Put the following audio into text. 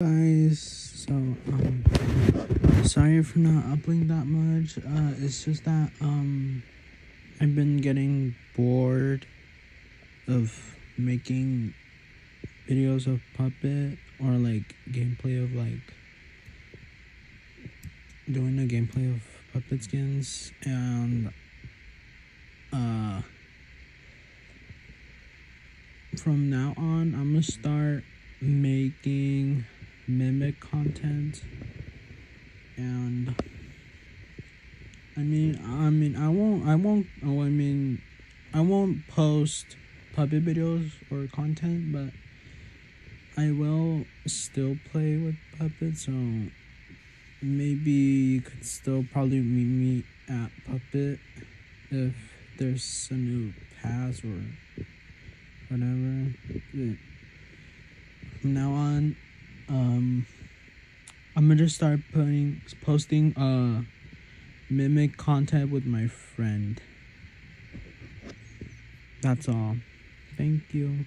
guys so um sorry for not uploading that much. Uh it's just that um i've been getting bored of making videos of puppet or like gameplay of like doing a gameplay of puppet skins and uh from now on i'm gonna start making mimic content. And I mean I mean I won't I won't oh I mean I won't post puppet videos or content but I will still play with puppets. So maybe you could still probably meet me at puppet if there's a new pass or whatever. From now on um i'm gonna just start putting posting uh mimic content with my friend. That's all. Thank you